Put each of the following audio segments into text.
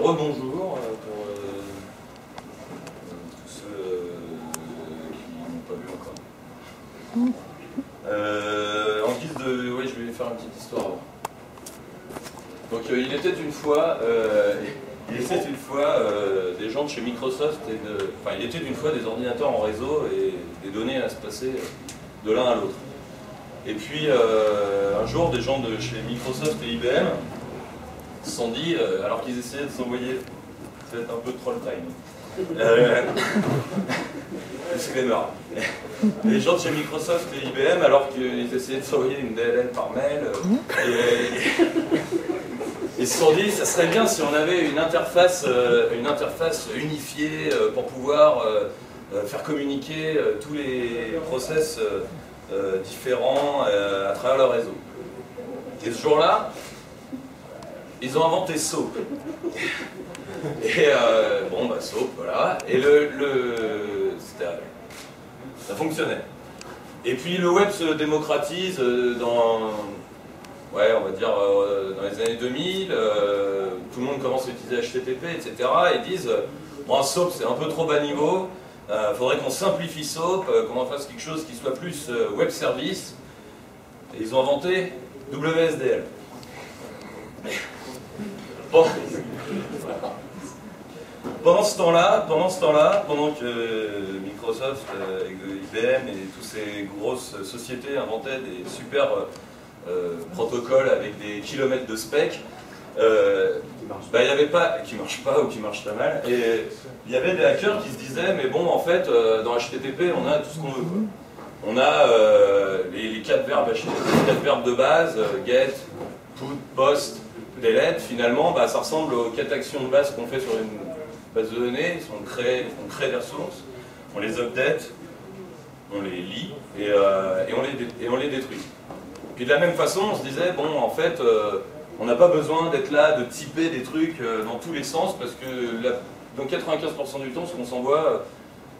rebonjour euh, pour euh, euh, tous ceux qui n'ont pas vu encore. En guise de. Oui, je vais faire une petite histoire avant. Donc, il était une fois. il était une fois des gens de chez Microsoft et de. Enfin, il était une fois des ordinateurs en réseau et des données à se passer de l'un à l'autre. Et puis, un jour, des gens de chez Microsoft et IBM se sont dit, euh, alors qu'ils essayaient de s'envoyer, ça va être un peu troll time. Euh, disclaimer. Les gens de chez Microsoft et IBM, alors qu'ils essayaient de s'envoyer une DLL par mail, euh, et- ils se sont dit, ça serait bien si on avait une interface, une interface unifiée pour pouvoir faire communiquer tous les process différents à travers le réseau. Et ce jour-là, ils ont inventé SOAP. Et euh, bon, bah SOAP, voilà. Et le, le ça fonctionnait. Et puis le web se démocratise euh, dans, ouais, on va dire euh, dans les années 2000. euh, tout le monde commence à utiliser HTTP, etc. Et ils disent, bon, SOAP c'est un peu trop bas niveau. Il faudrait qu'on simplifie SOAP, qu'on en fasse quelque chose qui soit plus web service. Et ils ont inventé WSDL. Pendant ce temps-là, pendant ce temps-là, pendant que Microsoft, euh, IBM et toutes ces grosses sociétés inventaient des super euh, euh, protocoles avec des kilomètres de spec, euh, bah, il n'y avait pas, qui marchent pas ou qui marchent très mal, et il y avait des hackers qui se disaient, mais bon, en fait, dans HTTP, on a tout ce qu'on veut. On a les, les quatre verbes les quatre verbes de base, get, put, post, delete. Finalement, bah, ça ressemble aux quatre actions de base qu'on fait sur une base de données. On crée, on crée des ressources, on les update, on les lit et, euh, et on, les, et on les détruit. Puis de la même façon, on se disait, bon, en fait, euh, on n'a pas besoin d'être là, de typer des trucs euh, dans tous les sens, parce que dans 95% du temps, ce qu'on s'envoie,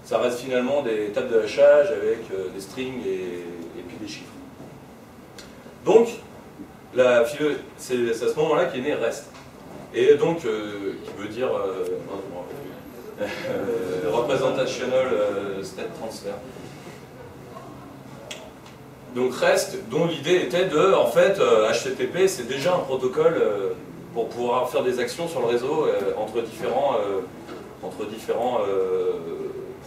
ça reste finalement des tables de hachage avec des strings et, et puis des chiffres. Donc, la c'est à ce moment-là qu'est né REST. Et donc, euh, qui veut dire euh. Euh, Representational State Transfer. Donc REST, dont l'idée était de, en fait, HTTP, c'est déjà un protocole pour pouvoir faire des actions sur le réseau entre différents, entre différents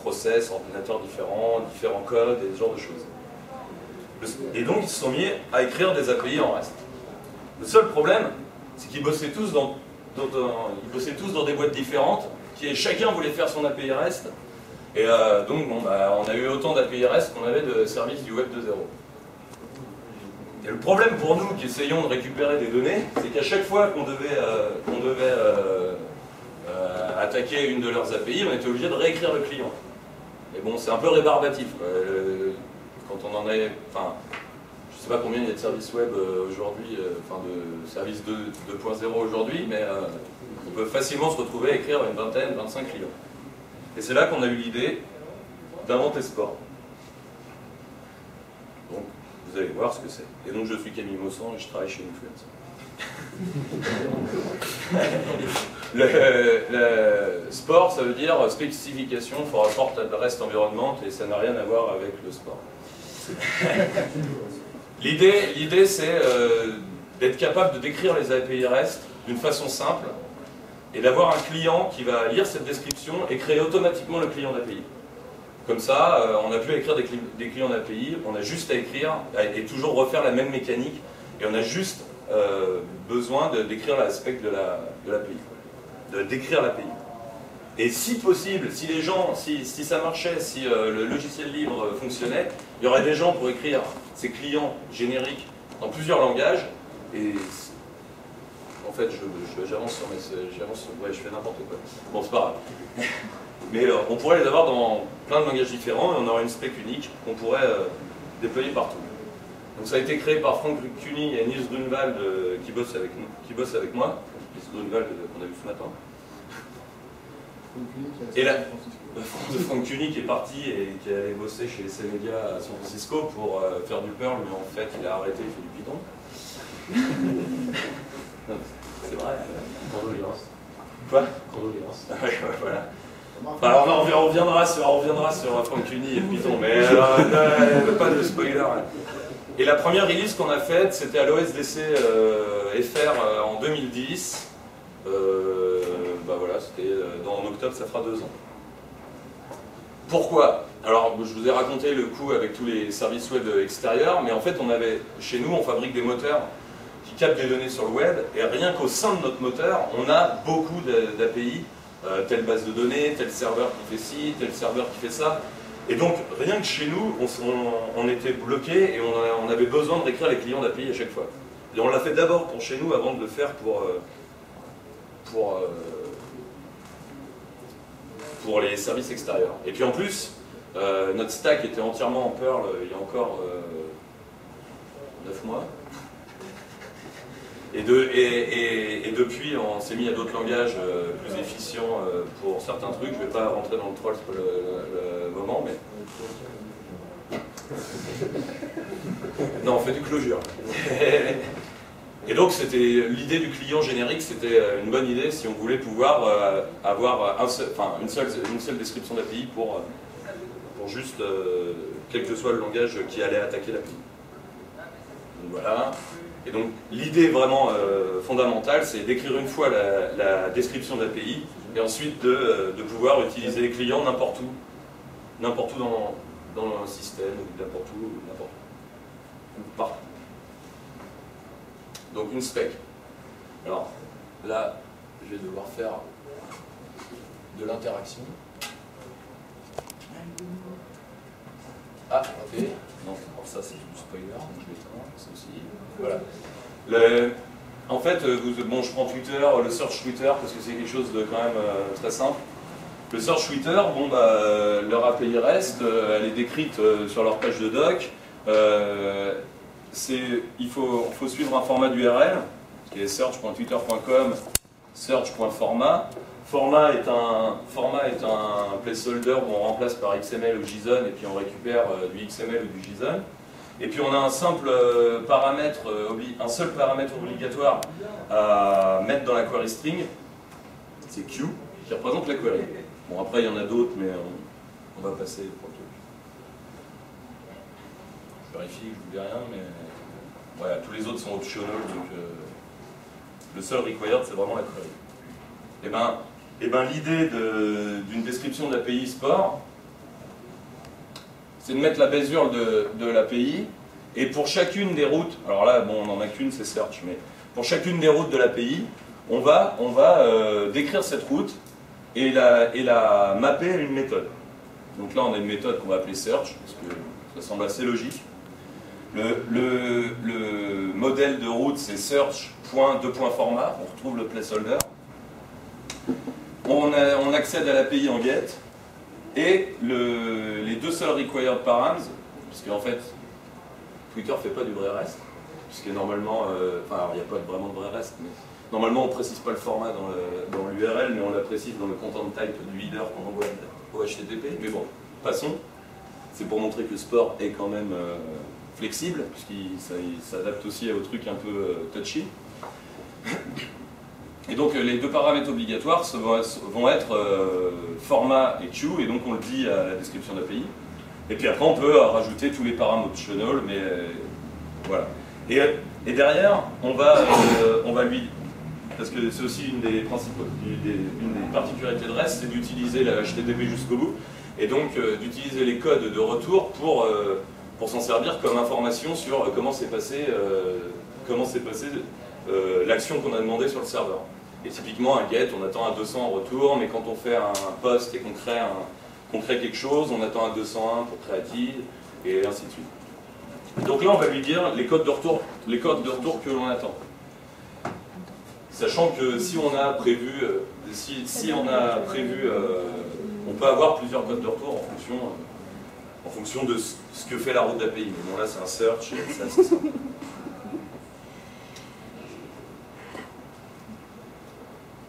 process, ordinateurs différents, différents codes et ce genre de choses. Et donc ils se sont mis à écrire des API en REST. Le seul problème, c'est qu'ils bossaient tous dans, bossaient tous dans des boîtes différentes, qui chacun voulait faire son API REST. Et euh, donc bon, bah, on a eu autant d'API REST qu'on avait de services du web 2.0. Et le problème pour nous qui essayons de récupérer des données, c'est qu'à chaque fois qu'on devait, euh, devait euh, euh, attaquer une de leurs API, on était obligé de réécrire le client. Mais bon, c'est un peu rébarbatif. quand on en est. sais pas combien il y a de services web euh, aujourd'hui, euh, enfin de services 2 2.0 aujourd'hui, mais euh, on peut facilement se retrouver à écrire une vingtaine, 25 clients. Et c'est là qu'on a eu l'idée d'inventer Sport. Donc, vous allez voir ce que c'est. Et donc, je suis Camille Mossan et je travaille chez Influence. le, sport, ça veut dire spécification for a port rest environment et ça n'a rien à voir avec le sport. L'idée, c'est euh, d'être capable de décrire les API REST d'une façon simple et d'avoir un client qui va lire cette description et créer automatiquement le client d'API. Comme ça, euh, on n'a plus à écrire des, cli- des clients d'API, on a juste à écrire et toujours refaire la même mécanique et on a juste euh, besoin de décrire l'aspect de la de l'API, de décrire l'API. Et si possible, si les gens, si, ça marchait, si euh, le logiciel libre euh, fonctionnait, il y aurait des gens pour écrire ces clients génériques dans plusieurs langages. Et en fait, je- je- j'avance sur mes, j'avance, ouais, je fais n'importe quoi. Bon, c'est pas grave. Mais euh, on pourrait les avoir dans plein de langages différents et on aurait une spec unique qu'on pourrait euh, déployer partout. Donc ça a été créé par Frank Cuny et Niels Grunwald qui, bossent avec nous, qui bossent avec moi. Niels Grunwald qu'on a vu ce matin. Et là, de Frank Cuny qui est parti et qui est allé bosser chez Media à San Francisco pour euh, faire du Perl, mais en fait il a arrêté, il fait du Python. C'est vrai. Quoi? Condoléances. Ouais, ouais, voilà. Alors on, on reviendra sur, on reviendra sur Frank Cuny et Python, mais euh, pas de spoiler. Et la première release qu'on a faite, c'était à l'OSDC euh, FR euh, en 2010. Euh, bah voilà, c'était en octobre, ça fera deux ans. Pourquoi? Alors, je vous ai raconté le coup avec tous les services web extérieurs, mais en fait, on avait, chez nous, on fabrique des moteurs qui captent des données sur le web, et rien qu'au sein de notre moteur, on a beaucoup d'API, euh, telle base de données, tel serveur qui fait ci, tel serveur qui fait ça. Et donc, rien que chez nous, on, était bloqué et on, avait besoin de réécrire les clients d'API à chaque fois. Et on l'a fait d'abord pour chez nous avant de le faire pour, euh, pour, euh, pour les services extérieurs. Et puis en plus, euh, notre stack était entièrement en Perl il y a encore 9 mois. Et, de, et, et, depuis, on s'est mis à d'autres langages plus efficients pour certains trucs. Je ne vais pas rentrer dans le troll, pas le, moment, mais. non, on fait du closure. Et donc c'était l'idée du client générique, c'était une bonne idée si on voulait pouvoir euh, avoir enfin, une, seule, description d'API pour, euh, pour juste, euh, quel que soit le langage qui allait attaquer l'API. Voilà. Et donc l'idée vraiment fondamentale, c'est d'écrire une fois la, description d'API et ensuite de, pouvoir utiliser les clients n'importe où, n'importe où dans, dans système, ou n'importe où, n'importe où, partout. Donc une spec. Alors là, je vais devoir faire de l'interaction. Ah, ok. Non, ça c'est du spoiler, donc je vais ça aussi. Voilà. en fait, euh, bon, je prends Twitter, le search Twitter, parce que c'est quelque chose de quand même euh, très simple. Le search Twitter, bon, bah, leur API REST, euh, elle est décrite sur leur page de doc il faut, suivre un format d'URL, qui est search.twitter.com, search.format. Format est un, format est un placeholder où on remplace par XML ou JSON et puis on récupère euh, du XML ou du JSON. Et puis on a un simple euh, paramètre, euh, un seul paramètre obligatoire à mettre dans la query string, c'est Q, qui représente la query. Bon après il y en a d'autres, mais on, va passer pour. Je vérifie je vous dis rien, mais tous les autres sont optional, donc euh, le seul required, c'est vraiment la query. Et eh ben, eh ben l'idée d'une description de l'API sport, c'est de mettre la base URL de, de l'API, et pour chacune des routes, alors là, bon, on n'en a qu'une, c'est search, mais pour chacune des routes de l'API, on va, on va euh, décrire cette route et la, et la mapper à une méthode. Donc là, on a une méthode qu'on va appeler search, parce que ça semble assez logique. Le, modèle de route, c'est search.2.format, on retrouve le placeholder. On, accède à l'API en get, et les deux seuls required params, puisque en fait, Twitter ne fait pas du vrai reste, puisque normalement, euh, enfin, il n'y a pas vraiment de vrai reste, mais normalement on ne précise pas le format dans l'URL, mais on la précise dans le content type du header qu'on envoie au HTTP. Mais bon, passons. C'est pour montrer que le sport est quand même euh, flexible, puisqu'il s'adapte aussi au truc un peu euh, touchy. Et donc les deux paramètres obligatoires vont être euh, format et queue, et donc on le dit à la description d'API. Et puis après on peut rajouter tous les paramètres optional, mais euh, voilà. Et, et, derrière, on va, on va lui... Parce que c'est aussi une des, principaux, une des particularités de REST, c'est d'utiliser la HTTP jusqu'au bout, et donc d'utiliser les codes de retour pour pour s'en servir comme information sur euh, comment s'est passé, euh, euh, l'action qu'on a demandé sur le serveur. Et typiquement, un get, on attend un 200 en retour, mais quand on fait un post et qu'on crée, crée quelque chose, on attend un 201 pour créative, et ainsi de suite. Donc là, on va lui dire les codes de retour, les codes de retour que l'on attend. Sachant que si on a prévu, si, si on a prévu, on peut avoir plusieurs codes de retour en fonction en fonction de ce que fait la route d'API. Mais bon, là, c'est un search, c'est assez simple.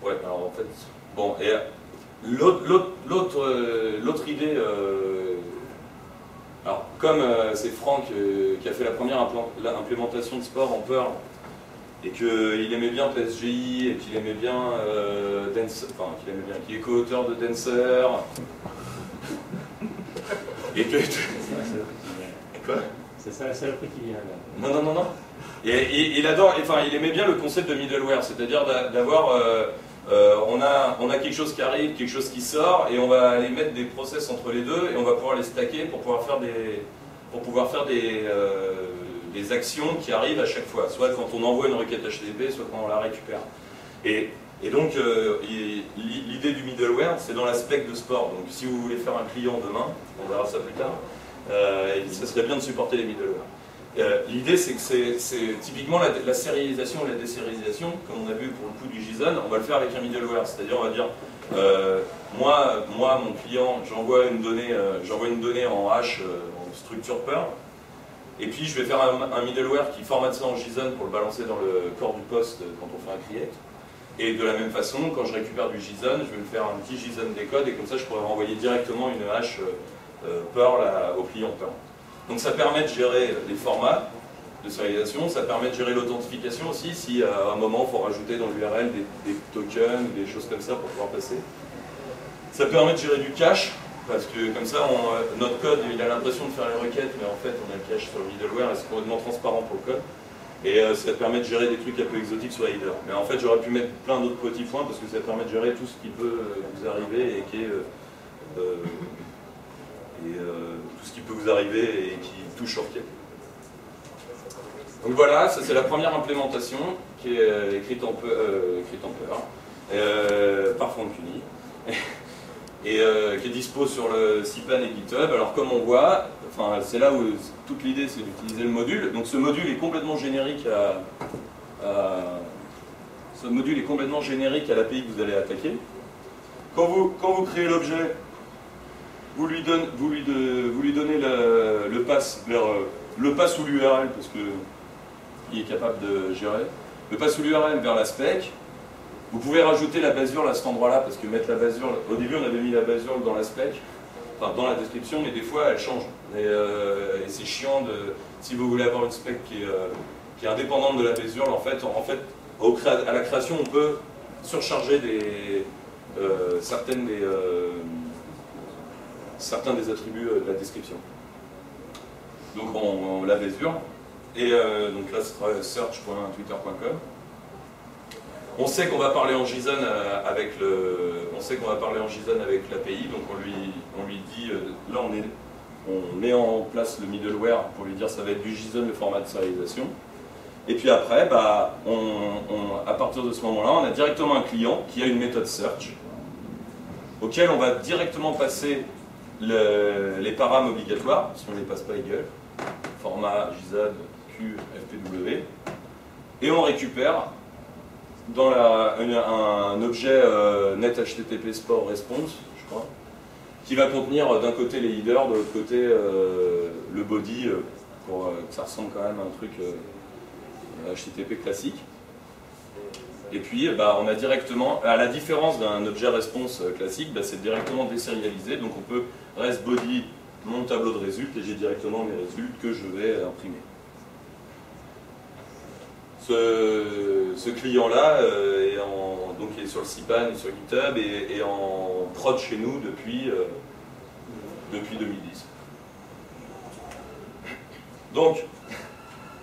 Ouais, alors en fait, bon, et l'autre euh, idée, euh, alors comme euh, c'est Franck qui a fait la première implémentation de sport en Perl, et qu'il aimait bien PSGI, et qu'il aimait bien euh, Dancer, enfin qu'il aimait bien, qu'il est co-auteur de Dancer. Et que. Quoi C'est ça la saloperie qui vient là. Non, non, non, non. Et, et- il adore, enfin, il aimait bien le concept de middleware, c'est-à-dire d'a- d'avoir, euh, euh, on, a, on a quelque chose qui arrive, quelque chose qui sort, et on va aller mettre des process entre les deux, et on va pouvoir les stacker pour pouvoir faire des, pour pouvoir faire des, euh, des actions qui arrivent à chaque fois, soit quand on envoie une requête HTTP, soit quand on la récupère. Et, et donc, euh, l'idée du middleware, c'est dans l'aspect de sport. Donc, si vous voulez faire un client demain, on verra ça plus tard, euh, ça serait bien de supporter les middleware. Euh, L'idée, c'est que c'est- typiquement la, sérialisation ou la désérialisation, comme on a vu pour le coup du JSON, on va le faire avec un middleware. C'est-à-dire, on va dire, euh, moi, moi, mon client, j'envoie une donnée, une donnée en hash, en structure Perl, et puis je vais faire un, un middleware qui formate ça en JSON pour le balancer dans le corps du poste quand on fait un create. Et de la même façon, quand je récupère du JSON, je vais me faire un petit JSON décode, et comme ça, je pourrais renvoyer directement une hash euh, euh, Perl au client. Donc ça permet de gérer les formats de sérialisation, ça permet de gérer l'authentification aussi, si à un moment il faut rajouter dans l'URL des, tokens, des choses comme ça pour pouvoir passer. Ça permet de gérer du cache, parce que comme ça, euh, notre code, il a l'impression de faire les requêtes, mais en fait, on a le cache sur le middleware et c'est complètement transparent pour le code. Et euh, ça permet de gérer des trucs un peu exotiques sur Header. Mais en fait, j'aurais pu mettre plein d'autres petits points parce que ça permet de gérer tout ce qui peut euh, vous arriver et qui est euh, euh, et tout ce qui peut vous arriver et qui touche Orchid. Donc voilà, ça c'est la première implémentation qui est écrite en, peu- écrite en Perl, euh, par Franck Cuny, et qui est dispo sur le CPAN et GitHub. Alors comme on voit, enfin, c'est là où toute l'idée c'est d'utiliser le module. Donc ce module est complètement générique à, ce module est complètement générique à l'API que vous allez attaquer. Quand vous, quand vous créez l'objet, vous lui, vous donnez le, le pass vers le pass ou l'URL parce que il est capable de gérer. Le pass ou l'URL vers la spec. Vous pouvez rajouter la basure à cet endroit-là parce que mettre la basure, au début on avait mis la basure dans la spec, dans la description, mais des fois elle change. Et, euh, et c'est chiant de, si vous voulez avoir une spec qui est, euh, qui est indépendante de la basure, en fait, en, fait à la création on peut surcharger des, euh, certaines des, certains des attributs de la description. Donc on, la mesure. Et donc là, ce sera search.twitter.com. On sait qu'on va parler en JSON euh, avec le, on l'API, donc on lui, dit, euh, là on est, on met en place le middleware pour lui dire ça va être du JSON le format de sérialisation. Et puis après, bah, à partir de ce moment-là, on a directement un client qui a une méthode search auquel on va directement passer le- les param obligatoires, si on ne les passe pas égal, format JSON, Q, FPW, et on récupère dans la- un objet euh, net HTTP Sport Response, je crois, qui va contenir euh, d'un côté les headers, de l'autre côté euh, le body, euh, pour que ça ressemble quand même à un truc HTTP classique. Et puis, ben, on a directement, à la différence d'un objet response classique, ben, c'est directement désérialisé, donc on peut rest body mon tableau de résultats et j'ai directement mes résultats que je vais imprimer. Ce, client-là euh, est, en- donc est sur le CPAN et sur GitHub et en prod chez nous depuis, euh, depuis 2010. Donc,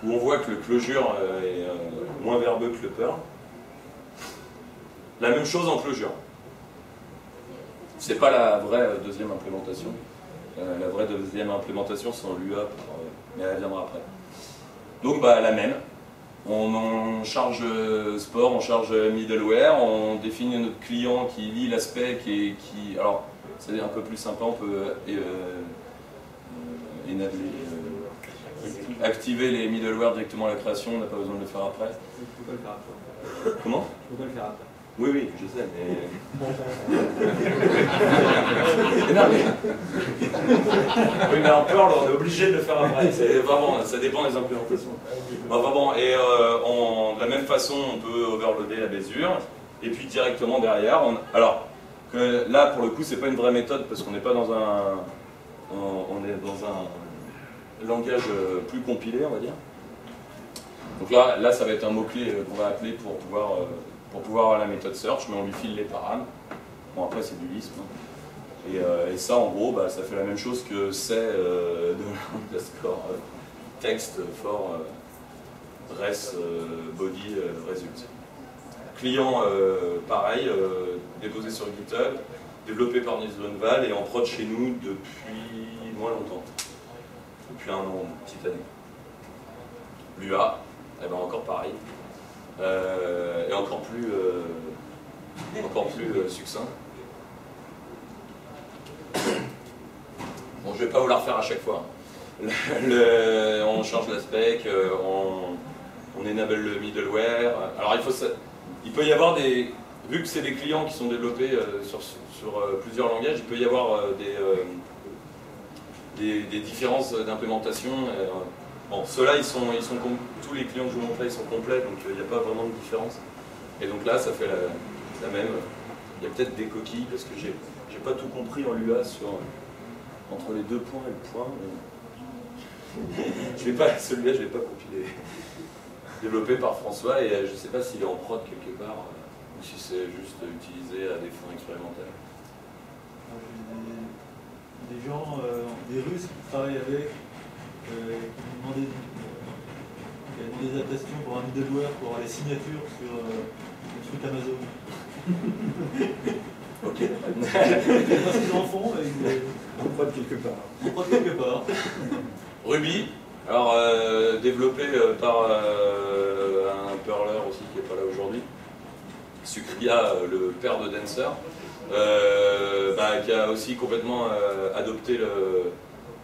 où on voit que le closure euh, est moins verbeux que le Perl. La même chose en closure. C'est pas la vraie deuxième implémentation. La vraie deuxième implémentation, c'est en Lua, mais elle viendra après. Donc, bah, la même. On, on charge euh, sport, on charge euh, middleware, on définit notre client qui lit l'aspect et qui. Alors, c'est un peu plus sympa, on peut euh, activer les middleware directement à la création, on n'a pas besoin de le faire après. Comment? Tu peux le faire après. Oui, oui, je sais, mais. Non, mais- oui, mais en Perl, on est obligé de le faire après. C'est vraiment, ça dépend des implémentations. Enfin bon, et euh, on- de la même façon, on peut overloader la mesure, et puis directement derrière, on, alors que là, pour le coup, c'est pas une vraie méthode parce qu'on n'est pas dans un, on, on est dans un langage euh, plus compilé, on va dire. Donc là, là, ça va être un mot-clé euh, qu'on va appeler pour pouvoir, euh, pour pouvoir avoir la méthode search, mais on lui file les param. Bon, après, c'est du Lisp. hein. Et, euh, et ça, en gros, bah, ça fait la même chose que c'est euh, de underscore euh, text for euh, res body result. Client, pareil, déposé sur GitHub, développé par Nils et en prod chez nous depuis moins longtemps. Depuis un an, une petite année. L'UA, eh ben encore pareil. Euh, et encore plus, euh, encore plus euh, succinct. Bon, je vais pas vous la refaire à chaque fois. On change la spec, on, enable le middleware. Alors il, faut, il peut y avoir des, vu que c'est des clients qui sont développés sur, plusieurs langages, il peut y avoir des différences d'implémentation. Euh, Bon, ceux-là, ils sont, ils tous les clients que je vous montre là, ils sont complets, donc euh, il n'y a pas vraiment de différence. Et donc là, ça fait la, même. Il y a peut-être des coquilles parce que j'ai, j'ai pas tout compris en l'UA sur entre les deux points et le point. je vais pas, celui-là, je l'ai pas compilé. Développé par François et euh, je sais pas s'il est en prod quelque part euh, ou si c'est juste utilisé à des fins expérimentales. Des, gens, euh, des Russes qui travaillent avec, euh, qui m'ont demandé, euh, qui avaient demandé des adaptations pour un middleware pour avoir les signatures sur euh, le truc Amazon. Ok. Je sais pas ce qu'ils en font, mais ils On prod quelque part. ils en prennent quelque part. Ruby, alors euh, développé euh, par euh, un perler aussi qui n'est pas là aujourd'hui, Sucria, euh, le père de Dancer, euh, bah, qui a aussi complètement euh, adopté, le,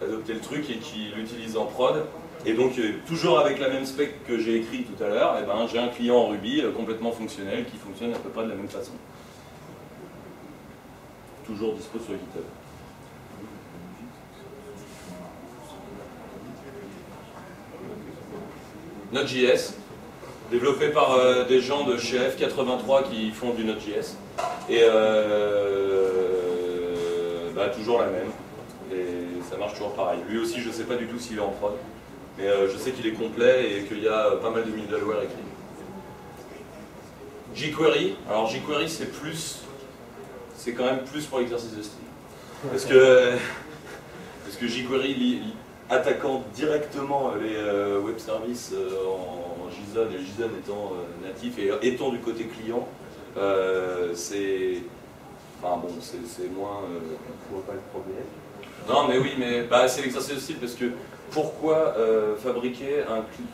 adopté le truc et qui l'utilise en prod. Et donc, euh, toujours avec la même spec que j'ai écrit tout à l'heure, eh ben, j'ai un client en Ruby euh, complètement fonctionnel qui fonctionne à peu près de la même façon. Toujours dispo sur GitHub. Node.js, développé par euh, des gens de chez F83 qui font du Node.js. Et bah, toujours la même. Toujours pareil. Lui aussi, je ne sais pas du tout s'il est en prod. Mais euh, je sais qu'il est complet et qu'il y a pas mal de middleware écrit. jQuery, alors jQuery c'est plus, c'est quand même plus pour l'exercice de style. Parce que, parce que jQuery, attaquant directement les euh, web services euh, en, JSON, et JSON étant euh, natif et étant du côté client, euh, c'est, enfin bon, c'est moins. euh, Je vois pas le problème. Non, mais oui, mais bah, c'est l'exercice de style parce que pourquoi euh, fabriquer un clip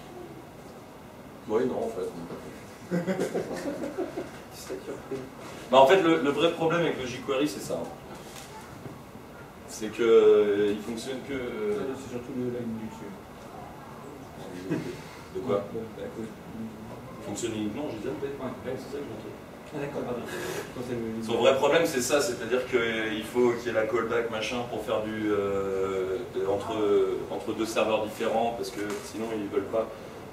Oui, non, en fait. Bah, en fait, le, le vrai problème avec le jQuery, c'est ça. C'est que euh, il fonctionne que. euh, C'est surtout le du dessus. de quoi? Il fonctionne uniquement en JSON Ouais, c'est ça que je Son vrai problème, c'est ça, c'est-à-dire qu'il faut qu'il y ait la callback machin pour faire du euh, entre, entre deux serveurs différents, parce que sinon ils veulent pas.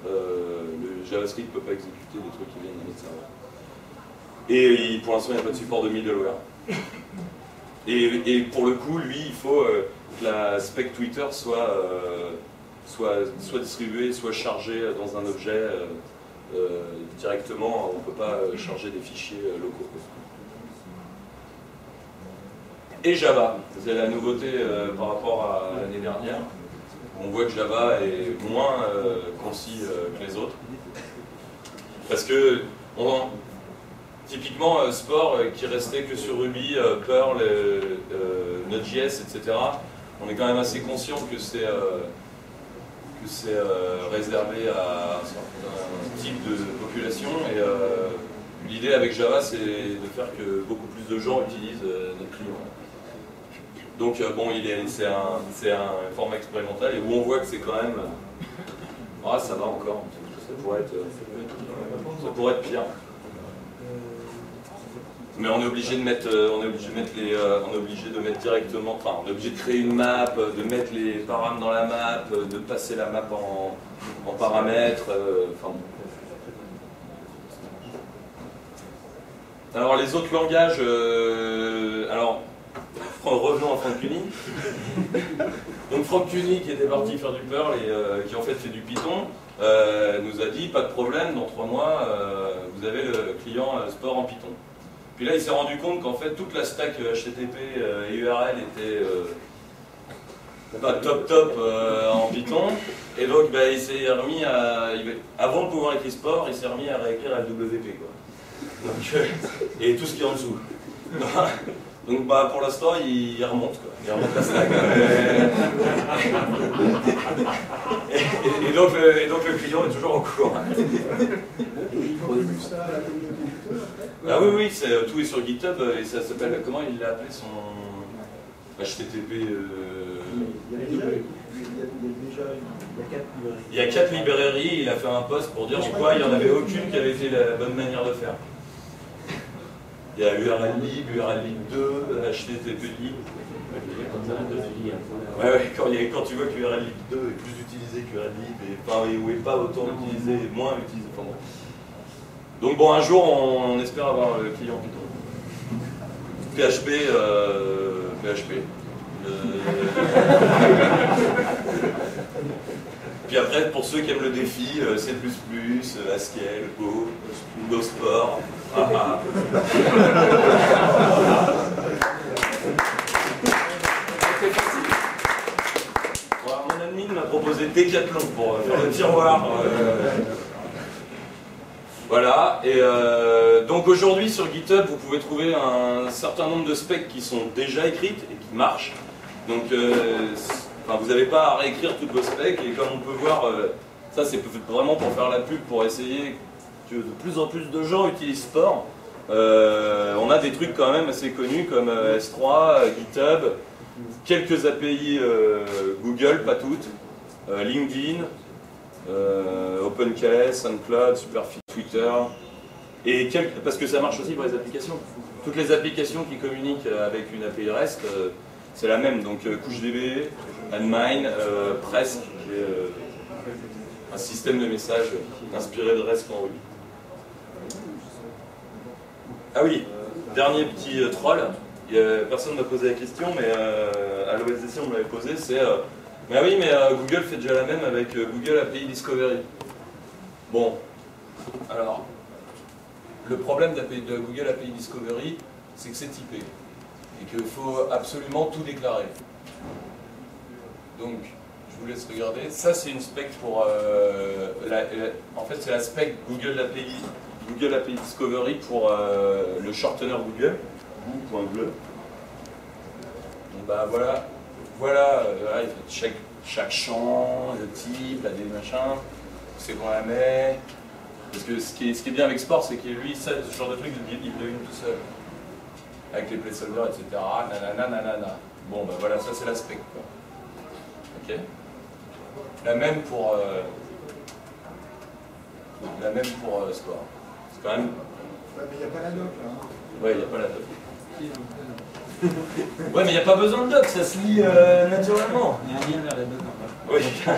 euh, le JavaScript peut pas exécuter des trucs qui viennent d'un autre serveur. Et pour l'instant, il n'y a pas de support de middleware. Et, et pour le coup, lui, il faut euh, que la spec Twitter soit, euh, soit, soit distribuée, soit chargée dans un objet euh, euh, directement. On ne peut pas euh, charger des fichiers euh, locaux. Et Java, c'est la nouveauté euh, par rapport à l'année dernière. On voit que Java est moins euh, concis euh, que les autres. Parce que, on- typiquement, euh, Sport euh, qui restait que sur Ruby, euh, Perl, euh, euh, Node.js, etc., on est quand même assez conscient que c'est euh, que c'est euh, réservé à un type de population. Et euh, l'idée avec Java, c'est de faire que beaucoup plus de gens utilisent euh, notre client. Donc bon, il est, c'est un, c'est un format expérimental et où on voit que c'est quand même, ah ça va encore, être, ça pourrait être pire. Mais on est obligé de mettre, euh, on est obligé de mettre les, euh, on est obligé de mettre directement, enfin on est obligé de créer une map, euh, de mettre les paramètres dans la map, de passer la map en, en paramètres. Alors les autres langages, alors revenons à Frank Cuny. Donc Frank Cuny qui était parti faire du Perl et qui en fait fait du Python. nous a dit pas de problème, dans trois mois, vous avez le client sport en Python. Puis là, il s'est rendu compte qu'en fait, toute la stack HTTP et URL était pas top top en Python. Et donc, bah, il s'est remis à. avant de pouvoir écrire sport, il s'est remis à réécrire LWP. Quoi. Et tout ce qui est en dessous. Donc bah, pour l'instant, il, remonte, quoi. il remonte la stack. et, donc, le, et, donc, le client est toujours en cours. ah oui, oui, tout est sur GitHub et ça s'appelle, comment il l'a appelé son HTTP il y a quatre librairies, il a fait un post pour dire quoi, il n'y en avait aucune qui avait fait la bonne manière de faire. Il y a URL lib, URL lib 2, HTTP lib. Ouais, ouais, quand, quand tu vois que URL lib 2 est plus utilisé qu'URL lib et pas, autant utilisé, moins utilisé. Donc bon, un jour, on, espère avoir le client Python. PHP, PHP. Puis après, pour ceux qui aiment le défi, euh, C++, euh, Haskell, Go, Go Sport. Ah, ah. mon admin proposé Decathlon pour euh, faire le tiroir. Voilà, et donc aujourd'hui sur GitHub, vous pouvez trouver un certain nombre de specs qui sont déjà écrites et qui marchent. Donc vous n'avez pas à réécrire toutes vos specs et comme on peut voir, euh, ça c'est vraiment pour faire la pub, pour essayer que de plus en plus de gens utilisent Sport. Euh, on a des trucs quand même assez connus comme euh, S3, GitHub, quelques API Google, pas toutes, LinkedIn, OpenKS, SoundCloud, Superfit, Twitter, et parce que ça marche aussi pour les applications. Toutes les applications qui communiquent avec une API REST, c'est la même. Donc CouchDB, Mine, euh, presque, euh, un système de messages inspiré de REST en Ruby. Ah oui, dernier petit euh, troll. personne ne m'a posé la question, mais à l'OSDC on me l'avait posé, c'est mais ah oui, mais Google fait déjà la même avec Google API Discovery. Bon, alors, le problème de Google API Discovery, c'est que c'est typé et qu'il faut absolument tout déclarer. Donc, je vous laisse regarder. Ça, c'est une spec pour. Euh, en fait, c'est la spec Google API, Google API Discovery pour euh, le shortener Google, Google. bah voilà, voilà, euh, chaque, chaque champ, le type, la des machins, c'est qu'on la met. Parce que ce qui est, ce qui est bien avec Sport, c'est que lui, ça, ce genre de truc, il le devine tout seul. Avec les placeholders, etc. Nanana, nanana. Bon, bah voilà, ça c'est la spec. Quoi. La même pour euh, la même pour euh, Score. C'est quand même. Ouais, mais il n'y a pas la doc là. Hein. Ouais, il n'y a pas la doc. ouais, mais il n'y a pas besoin de doc, ça se lit euh, naturellement. Il y a un lien vers la doc en bas. Oui.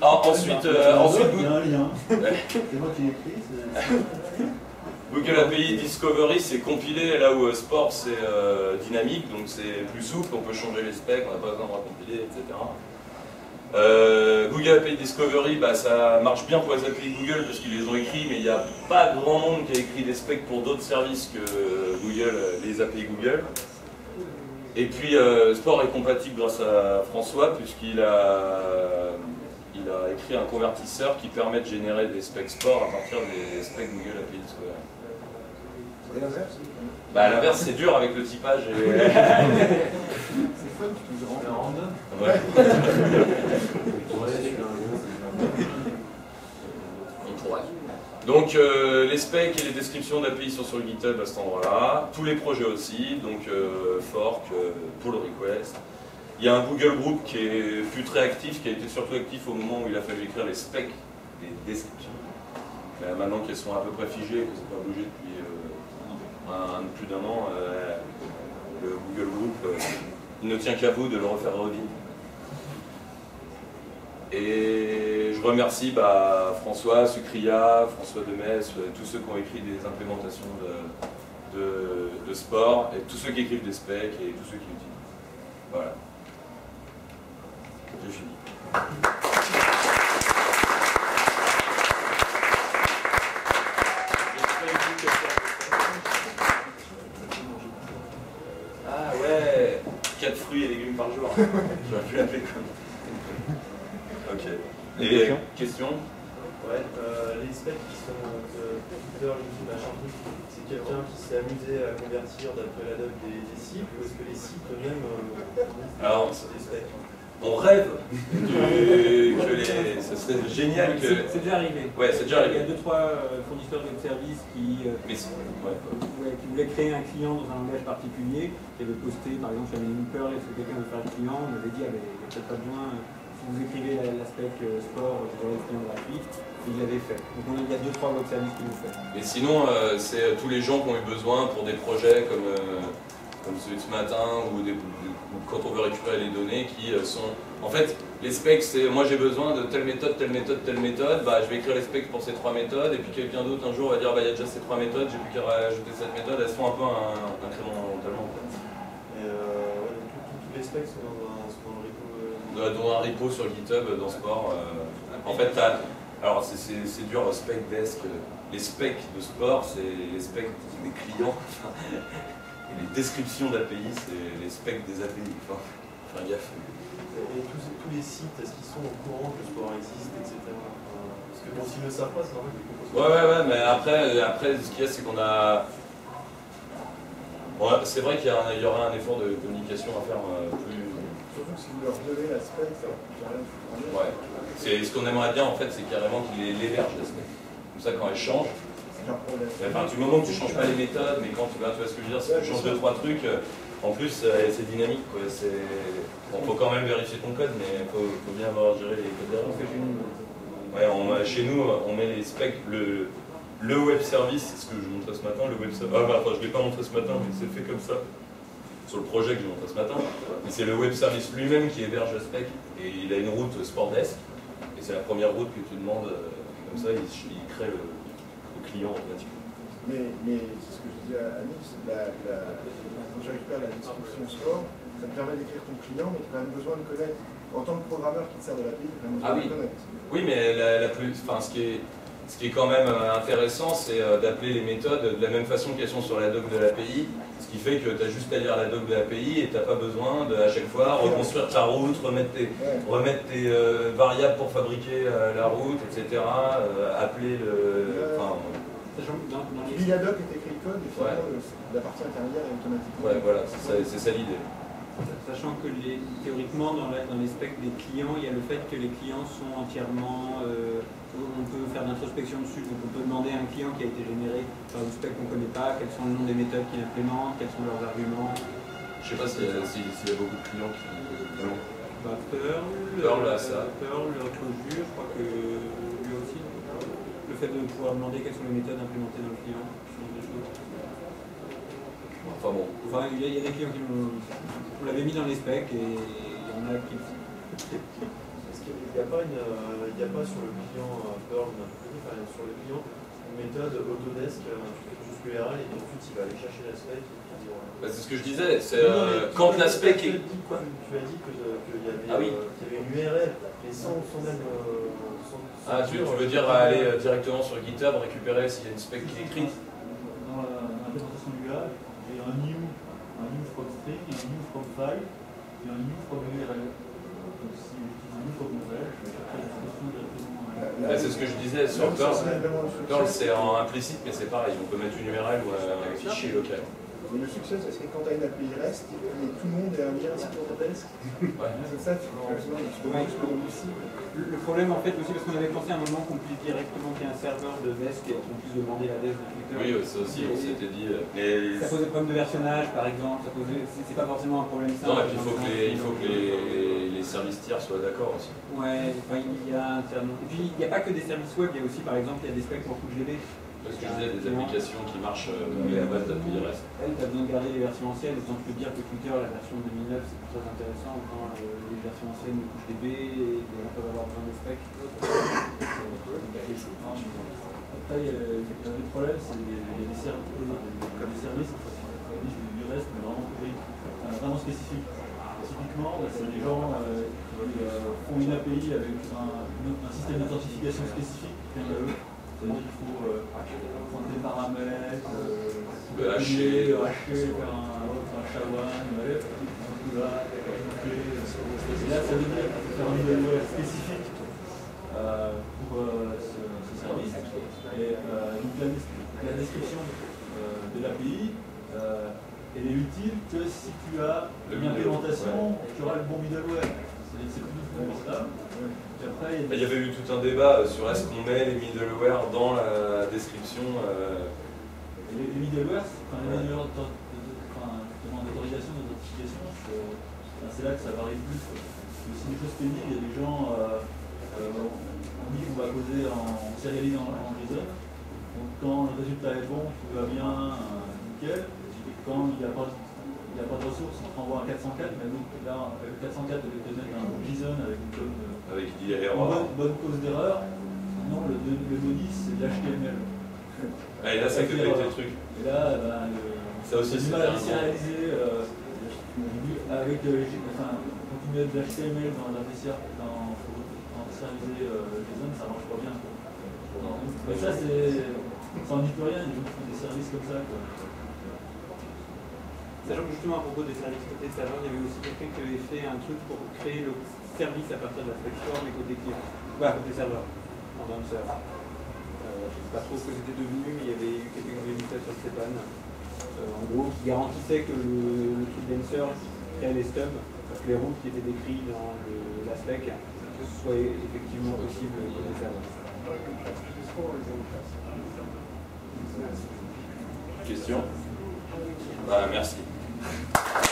Ah, ensuite, euh, ensuite, il y a un lien. C'est moi qui l'ai écrit. Google API Discovery, c'est compilé là où euh, Sport c'est euh, dynamique, donc c'est plus souple, on peut changer les specs, on n'a pas besoin de recompiler, etc. Euh, Google API Discovery, bah, ça marche bien pour les API Google parce qu'ils les ont écrits, mais il n'y a pas grand monde qui a écrit des specs pour d'autres services que Google, les API Google. Et puis Sport est compatible grâce à François puisqu'il a, il a écrit un convertisseur qui permet de générer des specs Sport à partir des specs Google API Discovery. Bah l'inverse c'est dur avec le typage. Et... tu nous rends. Ouais. Donc euh, les specs et les descriptions d'API sont sur le GitHub à cet endroit-là. Tous les projets aussi, donc euh, fork, euh, pull request. Il y a un Google Group qui est plus très actif, qui a été surtout actif au moment où il a fallu écrire les specs, les descriptions. Mais maintenant qu'elles sont à peu près figées, que c'est pas bougé depuis un, plus d'un an, euh, le Google Group, euh, il ne tient qu'à vous de le refaire revivre. Et je remercie bah, François, Sucria, François Demès, euh, tous ceux qui ont écrit des implémentations de, sport, et tous ceux qui écrivent des specs et tous ceux qui l'utilisent. Voilà. J'ai fini. Ah ouais 4 fruits et légumes par jour. J'aurais pu l'appeler comme. Ok. Et Question question Ouais, euh, les specs qui sont de Twitter, YouTube, machin truc, c'est quelqu'un qui s'est amusé à convertir d'après la doc des, des sites ou est-ce que les sites eux-mêmes euh, Alors, des specs on rêve du- que les. Ce serait génial que. C'est déjà arrivé. Ouais, c'est déjà Il y a deux, trois euh, fournisseurs de services qui, euh, Mais c'est- ouais. ouais, qui voulaient créer un client dans un langage particulier, qui avait posté par exemple sur une Perl, est-ce que quelqu'un veut faire le client? On avait dit, ah, ben, il n'y a peut-être pas besoin, euh, si vous écrivez la, la spec euh, sport, vous aurez le client gratuit, il l'avait fait. Donc on il y a deux, trois web services qui l'ont fait. Et sinon, euh, c'est tous les gens qui ont eu besoin pour des projets comme, euh, comme celui de ce matin ou, des- ou quand on veut récupérer les données qui euh, sont. En fait, les specs, c'est moi j'ai besoin de telle méthode, telle méthode, telle méthode, bah, je vais écrire les specs pour ces trois méthodes, et puis quelqu'un d'autre un jour va dire bah, il y a déjà ces trois méthodes, j'ai plus qu'à rajouter cette méthode, elles se font un peu un- incrémentalement. en fait. Et euh, ouais, tous- les specs sont dans un, sont dans le repo. euh, Dans un repo sur GitHub dans Sport. euh, en fait, t'as- alors c'est- dur, spec desk. euh, Les specs de sport, c'est les specs des clients. Et les descriptions d'API, c'est les specs des API. Enfin, faire gaffe. Et tous, tous les sites, est-ce qu'ils sont au courant que le sport existe, etc. Parce que bon, s'ils ne le savent pas, c'est normal Ouais, ouais, ouais, mais après, après ce qu'il y a, c'est qu'on a. Ouais, c'est vrai qu'il y, y aura un effort de communication à faire euh, plus. Surtout que si vous leur donnez la spec, ça leur coûte rien de foutre en l'air. Ouais. C'est ce qu'on aimerait bien en fait, c'est carrément qu'il l'héberge la spec. Comme ça, quand elle change, C'est leur problème. Enfin, du moment que tu changes pas les méthodes, mais quand tu vas, tu vois ce que je veux dire, si tu changes deux trois trucs, euh, en plus euh, c'est dynamique quoi. Bon, faut quand même vérifier ton code, mais faut, faut bien avoir géré les codes d'erreur. Ouais, on a- chez nous, on met les specs, le, le web service, c'est ce que je vous montrais ce matin, le web service. Ah bah je l'ai pas montré ce matin, mais c'est fait comme ça. Sur le projet que j'ai montré ce matin. Mais c'est le web service lui-même qui héberge le spec. Et il a une route Sport Desk. Et c'est la première route que tu demandes. euh, comme ça, il, il crée le, le client automatiquement. Mais, mais c'est ce que je disais à Annie, c'est la, la, quand je récupère la description sport, ça me permet d'écrire ton client, mais tu as quand même besoin de connaître. En tant que programmeur qui te sert de l'API, tu as quand même besoin Ah oui. de connaître. Oui, mais la, la plus, enfin, ce, qui est, ce qui est quand même euh, intéressant, c'est euh, d'appeler les méthodes de la même façon qu'elles sont sur la doc de l'API. Ce qui fait que tu as juste à lire la doc de l'API et tu n'as pas besoin de, à chaque fois, reconstruire ta route, remettre tes, Ouais. remettre tes euh, variables pour fabriquer euh, la route, etc. euh, appeler le. Enfin, Sachant que dans, les la doc et t'écris le code, et finalement, le- la partie intermédiaire est automatique. ouais, voilà, c'est ça, c'est ça l'idée. Sachant que les- théoriquement, dans, la- dans les specs des clients, il y a le fait que les clients sont entièrement. euh, on peut faire de l'introspection dessus, donc on peut demander à un client qui a été généré par une spec qu'on ne connaît pas, quels sont le nom des méthodes qu'il implémente, quels sont leurs arguments. Je sais pas s'il y, a- y beaucoup de clients qui. Non. Bah, Perl, Perl, là, euh, ça. Je crois que lui aussi. Le fait de pouvoir demander quelles sont les méthodes implémentées dans le client, ce genre de choses. Enfin bon. Enfin, il y, a- il y a des clients qui. On l'avait mis dans les specs et il y en a qui. Est-ce qu'il n'y a, pas une, euh, il y a pas sur le client euh, Perl, enfin, sur le client, une méthode Autodesk, euh, tu fais juste l'URL et ensuite il va aller chercher la spec euh, Bah, c'est ce que je disais. C'est Non, euh, quand la spec tu est. as dit quoi? Tu as dit que, qu'il y avait, Ah oui. euh, y avait une URL, mais sans, sans même. euh, sans- Ah, tu, veux dire aller directement sur GitHub, récupérer s'il y a une spec qui est écrite? Dans la- dans l'implémentation du gars, j'ai un new, un new from string, un new from file, et un new from URL. Donc si j'utilise un new from URL, je vais chercher la description directement. Là, là, Bah, C'est ce que je disais sur Perl. c'est. Perl, implicite, mais c'est pareil. On peut mettre une URL ou un fichier local. Mais le succès, c'est que quand tu as une API REST, et tout le monde est un lien. Ouais. C'est ça, tu vois. Le le problème en fait aussi, parce qu'on avait pensé à un moment qu'on puisse directement qu'il y ait un serveur de desk et qu'on puisse demander la desk de Twitter. Oui, ça aussi, on s'était dit. euh, Mais Ça pose des problèmes de versionnage par exemple, ça pose c'est pas forcément un problème simple. non, et puis il faut que les, il faut que les, les services tiers soient d'accord aussi. Ouais, enfin, il y a un terme- Et puis il n'y a pas que des services web, il y a aussi par exemple il y a des specs pour QGB. Parce que des applications qui marchent euh, mais à base d'API REST. Elle, tu as besoin de garder les versions anciennes, autant peux dire que Twitter, la version 2009, c'est très intéressant, autant euh, les versions anciennes de CouchDB, et les gens peuvent avoir besoin de specs. Après, un autre problème, c'est qu'il y a des services, des services du reste, mais vraiment, euh, vraiment spécifiques. Typiquement, bah, c'est des gens euh, qui euh, font une API avec un système d'authentification spécifique, C'est-à-dire qu'il faut euh, prendre des paramètres, euh, Le hacher, hacher. euh, hacher, faire un, un SHA-1, ouais, tout là, euh, et là, ça veut dire faire un middleware spécifique euh, pour euh, ce, ce service. Et euh, donc la, description euh, de l'API, euh, elle est utile que si tu as une implémentation, tu auras le bon middleware. C'est c'est plus confortable. Il y avait eu tout un débat sur est-ce qu'on met les middleware dans la description. euh, les, les middleware, enfin, les middleware de- d'autorisation, d'authentification, c'est là que ça varie le plus. c'est des choses pénibles, il y a des gens, euh, euh, on dit qu'on va coder en, sérialise en, en JSON. Donc quand le résultat est bon, tout va bien, euh, nickel. Et quand il n'y a, pas- il a pas de ressources, on renvoie un 404, mais donc là, avec le 404, on va te mettre un JSON avec une bonne, euh, avec bonne, bonne cause d'erreur. Non, le, le body, c'est de l'HTML. Ah, et là, ça fait péter le truc. Et là, ben, le, Ça aussi, c'est mal réaliser euh, avec euh, enfin, quand tu mets de l'HTML dans la dans, initialiser euh, les zones, ça marche pas bien. Quoi. Mais ça, c'est. Ça en dit plus rien, il faut des services comme ça. Quoi. Sachant que justement à propos des services côté serveur, il y avait aussi quelqu'un qui avait fait un truc pour créer le service à partir de la plateforme et côté client. Ouais, côté serveur, en dancer. Euh, je sais pas trop ce que c'était devenu, mais il y avait eu quelqu'un qui avait mis ça sur Stepan. Euh, en gros, qui garantissait que le, le truc dancer créait les stubs, parce que les routes qui étaient décrits dans le- la spec, que ce soit effectivement possible côté serveur. Question? Bah, merci. Thank you.